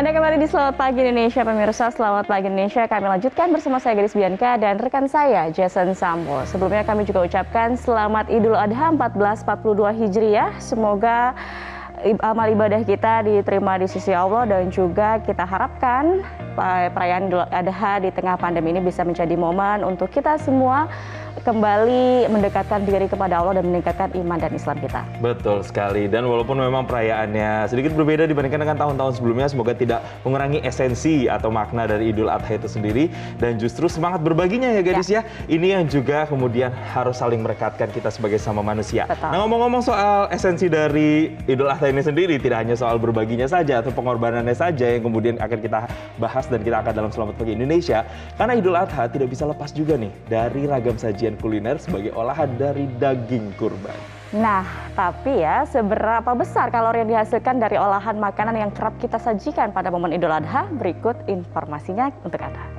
Anda kembali di Selamat Pagi Indonesia, pemirsa. Selamat Pagi Indonesia. Kami lanjutkan bersama saya Gadis Bianca dan rekan saya Jason Sambo. Sebelumnya kami juga ucapkan selamat Idul Adha 1442 Hijriah. Semoga amal ibadah kita diterima di sisi Allah dan juga kita harapkan perayaan Idul Adha di tengah pandemi ini bisa menjadi momen untuk kita semua kembali mendekatkan diri kepada Allah dan meningkatkan iman dan Islam kita. Betul sekali. Dan walaupun memang perayaannya sedikit berbeda dibandingkan dengan tahun-tahun sebelumnya, semoga tidak mengurangi esensi atau makna dari Idul Adha itu sendiri dan justru semangat berbaginya ya gadis ya. ya. Ini yang juga kemudian harus saling merekatkan kita sebagai sama manusia. Betul. Nah ngomong-ngomong soal esensi dari Idul Adha ini sendiri, tidak hanya soal berbaginya saja atau pengorbanannya saja yang kemudian akan kita bahas dan kita akan dalam Selamat Pagi Indonesia. Karena Idul Adha tidak bisa lepas juga nih dari ragam sajian sajian kuliner sebagai olahan dari daging kurban. Nah, tapi ya seberapa besar kalori yang dihasilkan dari olahan makanan yang kerap kita sajikan pada momen Idul Adha? Berikut informasinya untuk Anda.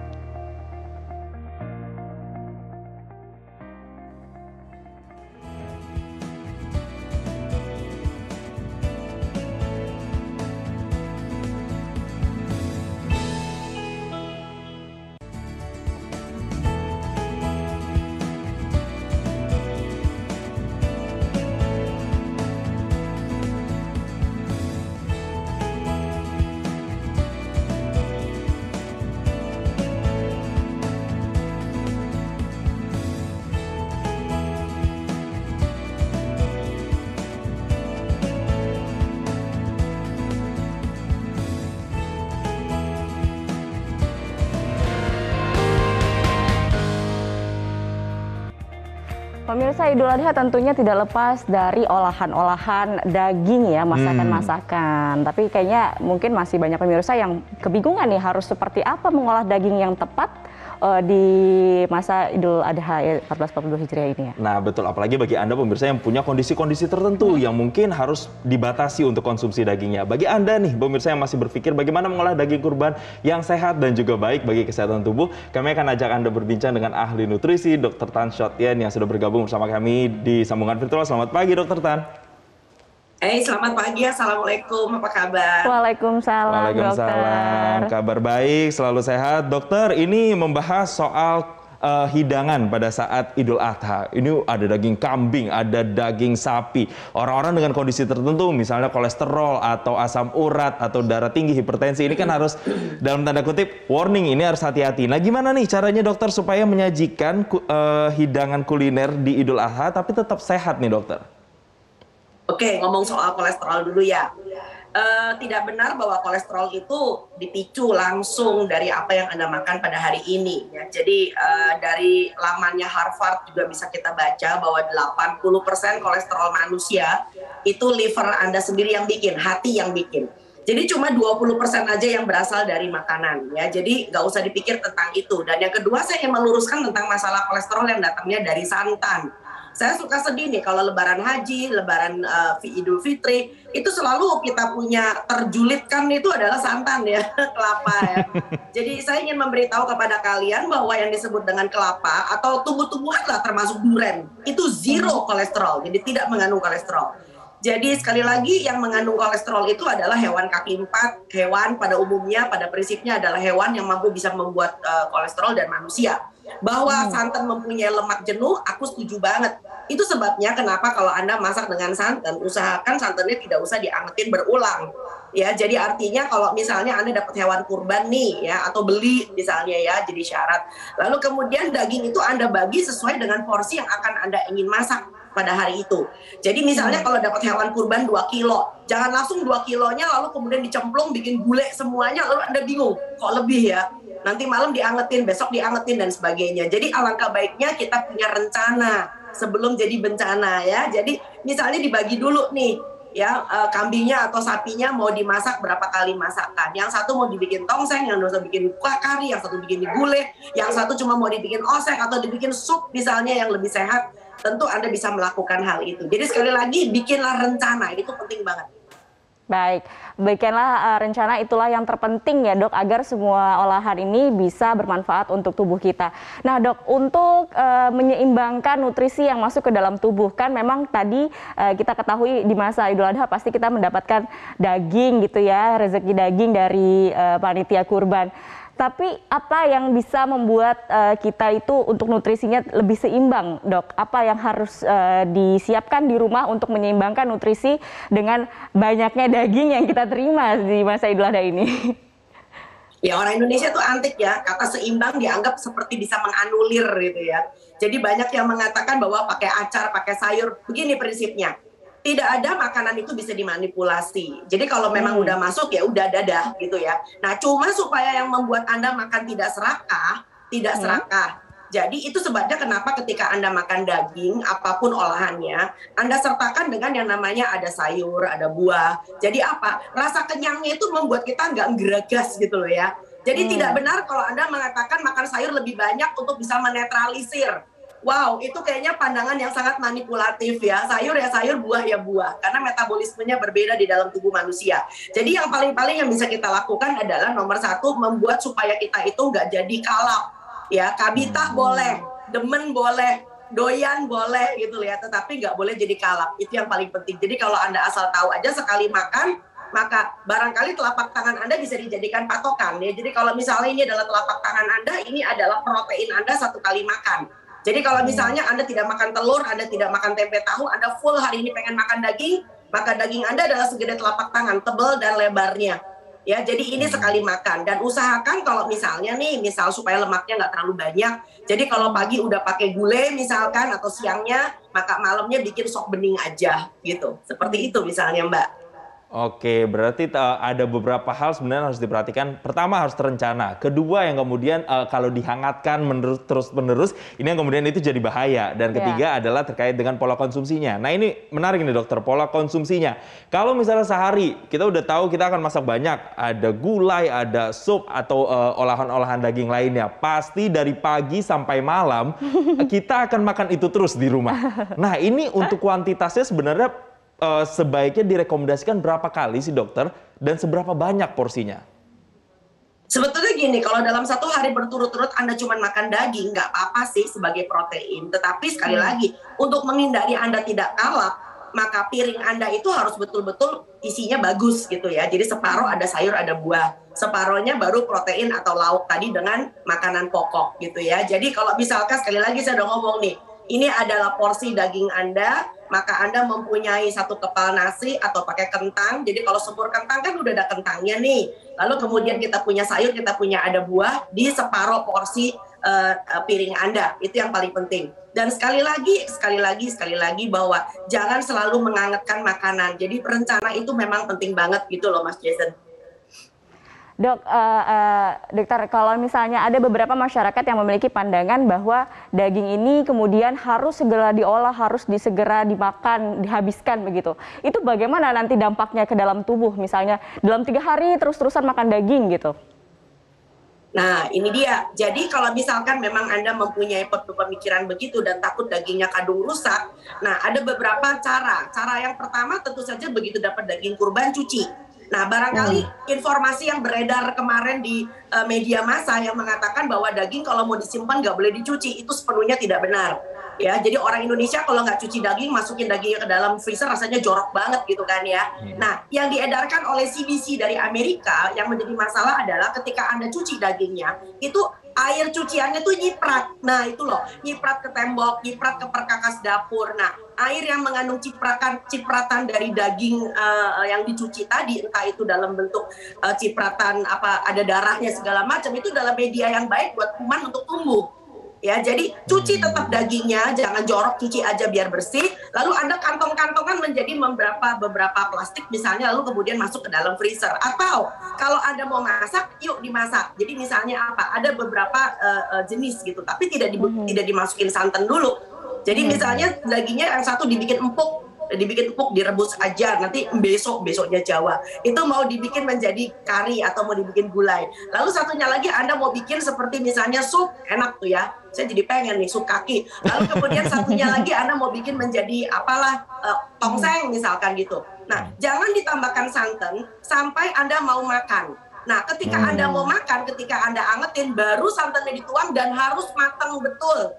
Pemirsa Idul Adha tentunya tidak lepas dari olahan-olahan daging ya, masakan-masakan. Hmm. Tapi kayaknya mungkin masih banyak pemirsa yang kebingungan nih harus seperti apa mengolah daging yang tepat uh, di masa Idul Adha 1442 Hijriah ini ya. Nah, betul apalagi bagi Anda pemirsa yang punya kondisi-kondisi tertentu hmm. yang mungkin harus dibatasi untuk konsumsi dagingnya. Bagi Anda nih pemirsa yang masih berpikir bagaimana mengolah daging kurban yang sehat dan juga baik bagi kesehatan tubuh, kami akan ajak Anda berbincang dengan ahli nutrisi Dr. Tan Shotien yang sudah bergabung bersama kami di sambungan virtual. Selamat pagi Dr. Tan. Hey, selamat pagi. Assalamualaikum. Apa kabar? Waalaikumsalam, Waalaikumsalam. Dokter. Kabar baik, selalu sehat. Dokter, ini membahas soal uh, hidangan pada saat Idul Adha. Ini ada daging kambing, ada daging sapi. Orang-orang dengan kondisi tertentu, misalnya kolesterol atau asam urat atau darah tinggi, hipertensi, ini kan harus dalam tanda kutip warning. Ini harus hati-hati. Nah, gimana nih caranya dokter supaya menyajikan uh, hidangan kuliner di Idul Adha tapi tetap sehat nih dokter? Oke, ngomong soal kolesterol dulu ya. Uh, tidak benar bahwa kolesterol itu dipicu langsung dari apa yang Anda makan pada hari ini. Ya. Jadi uh, dari lamannya Harvard juga bisa kita baca bahwa 80% kolesterol manusia itu liver Anda sendiri yang bikin, hati yang bikin. Jadi cuma 20% aja yang berasal dari makanan ya. Jadi nggak usah dipikir tentang itu. Dan yang kedua saya ingin meluruskan tentang masalah kolesterol yang datangnya dari santan saya suka sedih nih kalau lebaran haji, lebaran uh, Idul Fitri, itu selalu kita punya terjulitkan itu adalah santan ya, kelapa ya. Jadi saya ingin memberitahu kepada kalian bahwa yang disebut dengan kelapa atau tumbuh-tumbuhan lah termasuk duren, itu zero kolesterol, jadi tidak mengandung kolesterol. Jadi sekali lagi yang mengandung kolesterol itu adalah hewan kaki empat, hewan pada umumnya pada prinsipnya adalah hewan yang mampu bisa membuat uh, kolesterol dan manusia. Bahwa hmm. santan mempunyai lemak jenuh, aku setuju banget. Itu sebabnya kenapa kalau Anda masak dengan santan, usahakan santannya tidak usah diangetin berulang. Ya, jadi artinya kalau misalnya Anda dapat hewan kurban nih ya atau beli misalnya ya jadi syarat. Lalu kemudian daging itu Anda bagi sesuai dengan porsi yang akan Anda ingin masak pada hari itu. Jadi misalnya hmm. kalau dapat hewan kurban 2 kilo, jangan langsung 2 kilonya lalu kemudian dicemplung bikin gulai semuanya lalu Anda bingung kok lebih ya nanti malam diangetin, besok diangetin dan sebagainya. Jadi alangkah baiknya kita punya rencana sebelum jadi bencana ya. Jadi misalnya dibagi dulu nih ya uh, kambingnya atau sapinya mau dimasak berapa kali masakan. Yang satu mau dibikin tongseng, yang satu bikin kuah kari, yang satu bikin gulai, yang satu cuma mau dibikin oseng atau dibikin sup misalnya yang lebih sehat. Tentu Anda bisa melakukan hal itu. Jadi sekali lagi bikinlah rencana, itu penting banget. Baik, baiklah uh, rencana itulah yang terpenting ya dok agar semua olahan ini bisa bermanfaat untuk tubuh kita. Nah dok, untuk uh, menyeimbangkan nutrisi yang masuk ke dalam tubuh kan memang tadi uh, kita ketahui di masa Idul Adha pasti kita mendapatkan daging gitu ya, rezeki daging dari uh, panitia kurban. Tapi apa yang bisa membuat uh, kita itu untuk nutrisinya lebih seimbang, dok? Apa yang harus uh, disiapkan di rumah untuk menyeimbangkan nutrisi dengan banyaknya daging yang kita terima di masa Idul Adha ini? Ya orang Indonesia tuh antik ya, kata seimbang dianggap seperti bisa menganulir gitu ya. Jadi banyak yang mengatakan bahwa pakai acar, pakai sayur, begini prinsipnya tidak ada makanan itu bisa dimanipulasi. Jadi kalau memang hmm. udah masuk ya udah dadah gitu ya. Nah, cuma supaya yang membuat Anda makan tidak serakah, tidak hmm. serakah. Jadi itu sebabnya kenapa ketika Anda makan daging, apa pun olahannya, Anda sertakan dengan yang namanya ada sayur, ada buah. Jadi apa? Rasa kenyangnya itu membuat kita nggak geragas gitu loh ya. Jadi hmm. tidak benar kalau Anda mengatakan makan sayur lebih banyak untuk bisa menetralisir Wow, itu kayaknya pandangan yang sangat manipulatif ya. Sayur ya sayur, buah ya buah. Karena metabolismenya berbeda di dalam tubuh manusia. Jadi yang paling-paling yang bisa kita lakukan adalah nomor satu, membuat supaya kita itu nggak jadi kalap. Ya, kabita hmm. boleh, demen boleh, doyan boleh gitu ya. Tetapi nggak boleh jadi kalap. Itu yang paling penting. Jadi kalau Anda asal tahu aja sekali makan, maka barangkali telapak tangan Anda bisa dijadikan patokan ya. Jadi kalau misalnya ini adalah telapak tangan Anda, ini adalah protein Anda satu kali makan jadi kalau misalnya Anda tidak makan telur, Anda tidak makan tempe tahu, Anda full hari ini pengen makan daging, maka daging Anda adalah segede telapak tangan, tebal dan lebarnya. Ya, jadi ini hmm. sekali makan dan usahakan kalau misalnya nih, misal supaya lemaknya nggak terlalu banyak. Jadi kalau pagi udah pakai gulai misalkan atau siangnya, maka malamnya bikin sop bening aja gitu. Seperti itu misalnya Mbak. Oke, berarti uh, ada beberapa hal sebenarnya harus diperhatikan. Pertama harus terencana. Kedua yang kemudian uh, kalau dihangatkan menerus terus menerus, ini yang kemudian itu jadi bahaya. Dan iya. ketiga yeah. adalah terkait dengan pola konsumsinya. Nah ini menarik nih dokter, pola konsumsinya. Kalau misalnya sehari kita udah tahu kita akan masak banyak, ada gulai, ada sup atau uh, olahan-olahan daging lainnya, pasti dari pagi sampai malam kita akan makan itu terus di rumah. Nah ini untuk kuantitasnya sebenarnya uh, sebaiknya direkomendasikan berapa kali sih dokter dan seberapa banyak porsinya? Sebetulnya gini, kalau dalam satu hari berturut-turut Anda cuma makan daging, nggak apa-apa sih sebagai protein. Tetapi sekali hmm. lagi, untuk menghindari Anda tidak kalap, maka piring Anda itu harus betul-betul isinya bagus gitu ya. Jadi separuh ada sayur, ada buah. Separuhnya baru protein atau lauk tadi dengan makanan pokok gitu ya. Jadi kalau misalkan sekali lagi saya udah ngomong nih, ini adalah porsi daging Anda, maka Anda mempunyai satu kepal nasi atau pakai kentang. Jadi kalau sempur kentang kan udah ada kentangnya nih. Lalu kemudian kita punya sayur, kita punya ada buah di separuh porsi uh, piring Anda. Itu yang paling penting. Dan sekali lagi, sekali lagi, sekali lagi bahwa jangan selalu mengangetkan makanan. Jadi rencana itu memang penting banget gitu loh Mas Jason. Dok, uh, uh, dokter, kalau misalnya ada beberapa masyarakat yang memiliki pandangan bahwa daging ini kemudian harus segera diolah, harus disegera dimakan, dihabiskan begitu. Itu bagaimana nanti dampaknya ke dalam tubuh? Misalnya dalam tiga hari terus-terusan makan daging gitu. Nah, ini dia. Jadi kalau misalkan memang Anda mempunyai pemikiran begitu dan takut dagingnya kadung rusak, nah ada beberapa cara. Cara yang pertama tentu saja begitu dapat daging kurban cuci Nah, barangkali hmm. informasi yang beredar kemarin di uh, media massa yang mengatakan bahwa daging kalau mau disimpan nggak boleh dicuci itu sepenuhnya tidak benar. Ya, jadi orang Indonesia kalau nggak cuci daging, masukin dagingnya ke dalam freezer rasanya jorok banget gitu kan ya. Hmm. Nah, yang diedarkan oleh CDC dari Amerika yang menjadi masalah adalah ketika anda cuci dagingnya itu air cuciannya tuh nyiprat. Nah, itu loh, nyiprat ke tembok, nyiprat ke perkakas dapur. Nah, air yang mengandung cipratan cipratan dari daging uh, yang dicuci tadi, entah itu dalam bentuk uh, cipratan apa ada darahnya segala macam, itu adalah media yang baik buat kuman untuk tumbuh ya jadi cuci tetap dagingnya jangan jorok cuci aja biar bersih. Lalu anda kantong-kantongan menjadi beberapa beberapa plastik misalnya lalu kemudian masuk ke dalam freezer. Atau kalau anda mau masak yuk dimasak. Jadi misalnya apa? Ada beberapa uh, uh, jenis gitu tapi tidak di, hmm. tidak dimasukin santan dulu. Jadi hmm. misalnya dagingnya yang satu dibikin empuk dibikin empuk direbus aja nanti besok besoknya Jawa itu mau dibikin menjadi kari atau mau dibikin gulai lalu satunya lagi anda mau bikin seperti misalnya sup enak tuh ya saya jadi pengen nih sup kaki lalu kemudian satunya lagi anda mau bikin menjadi apalah uh, tongseng misalkan gitu Nah, jangan ditambahkan santan sampai Anda mau makan. Nah, ketika Hmm. Anda mau makan, ketika Anda angetin, baru santannya dituang dan harus matang betul.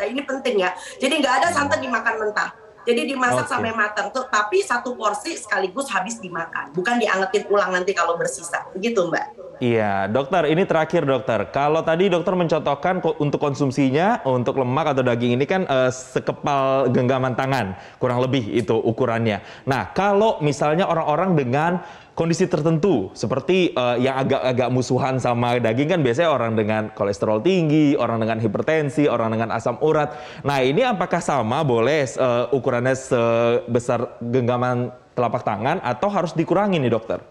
Ini penting ya. Jadi nggak ada santan dimakan mentah. Jadi dimasak Oke. sampai matang tuh, tapi satu porsi sekaligus habis dimakan, bukan diangetin ulang nanti kalau bersisa. Begitu, Mbak. Iya, dokter, ini terakhir dokter. Kalau tadi dokter mencontohkan untuk konsumsinya, untuk lemak atau daging ini kan eh, sekepal genggaman tangan, kurang lebih itu ukurannya. Nah, kalau misalnya orang-orang dengan kondisi tertentu, seperti eh, yang agak-agak musuhan sama daging kan biasanya orang dengan kolesterol tinggi, orang dengan hipertensi, orang dengan asam urat. Nah, ini apakah sama boleh eh, ukurannya sebesar genggaman telapak tangan atau harus dikurangi nih dokter?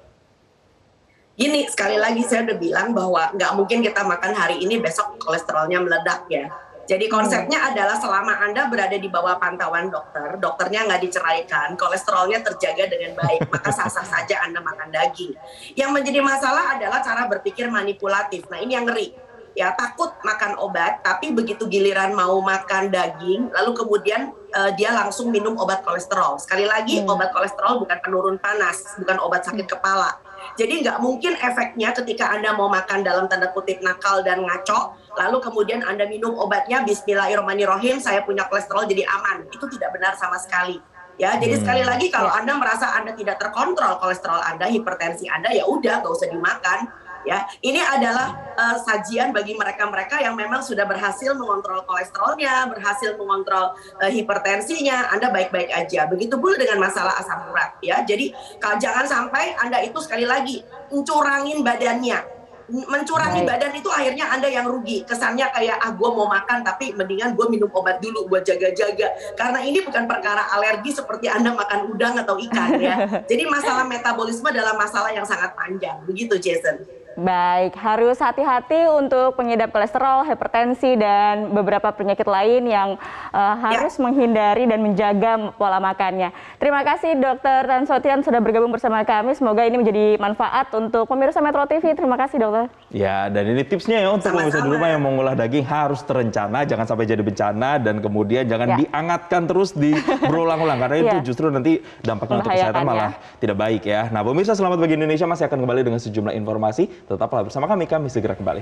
Gini, sekali lagi saya udah bilang bahwa nggak mungkin kita makan hari ini besok kolesterolnya meledak ya. Jadi konsepnya adalah selama Anda berada di bawah pantauan dokter, dokternya nggak diceraikan, kolesterolnya terjaga dengan baik, maka sah-sah saja Anda makan daging. Yang menjadi masalah adalah cara berpikir manipulatif. Nah ini yang ngeri. Ya takut makan obat, tapi begitu giliran mau makan daging, lalu kemudian eh, dia langsung minum obat kolesterol. Sekali lagi, obat kolesterol bukan penurun panas, bukan obat sakit kepala. Jadi nggak mungkin efeknya ketika Anda mau makan dalam tanda kutip nakal dan ngaco, lalu kemudian Anda minum obatnya Bismillahirrahmanirrahim, saya punya kolesterol jadi aman. Itu tidak benar sama sekali. Ya, jadi Hmm. sekali lagi kalau Anda merasa Anda tidak terkontrol kolesterol Anda, hipertensi Anda, ya udah nggak usah dimakan. Ya, ini adalah eh, sajian bagi mereka-mereka yang memang sudah berhasil mengontrol kolesterolnya, berhasil mengontrol eh, hipertensinya, Anda baik-baik aja. Begitu pula dengan masalah asam urat, ya. Jadi kalau jangan sampai Anda itu sekali lagi mencurangin badannya. Mencurangi Baik. badan itu akhirnya Anda yang rugi. Kesannya kayak ah gue mau makan tapi mendingan gue minum obat dulu buat jaga-jaga. Karena ini bukan perkara alergi seperti Anda makan udang atau ikan ya. Jadi masalah metabolisme adalah masalah yang sangat panjang. Begitu Jason. Baik, harus hati-hati untuk pengidap kolesterol, hipertensi, dan beberapa penyakit lain yang eh, harus menghindari dan menjaga pola makannya. Terima kasih Dokter Tan Sotian sudah bergabung bersama kami. Semoga ini menjadi manfaat untuk pemirsa Metro TV. Terima kasih Dokter. Ya, dan ini tipsnya ya untuk pemirsa di rumah yang mau ngolah daging harus terencana, jangan sampai jadi bencana dan kemudian jangan Ya. diangatkan terus di berulang-ulang karena itu Ya. justru nanti dampaknya untuk kesehatan malah tidak baik ya. Nah, pemirsa selamat bagi Indonesia masih akan kembali dengan sejumlah informasi. Tetaplah bersama kami, kami segera kembali.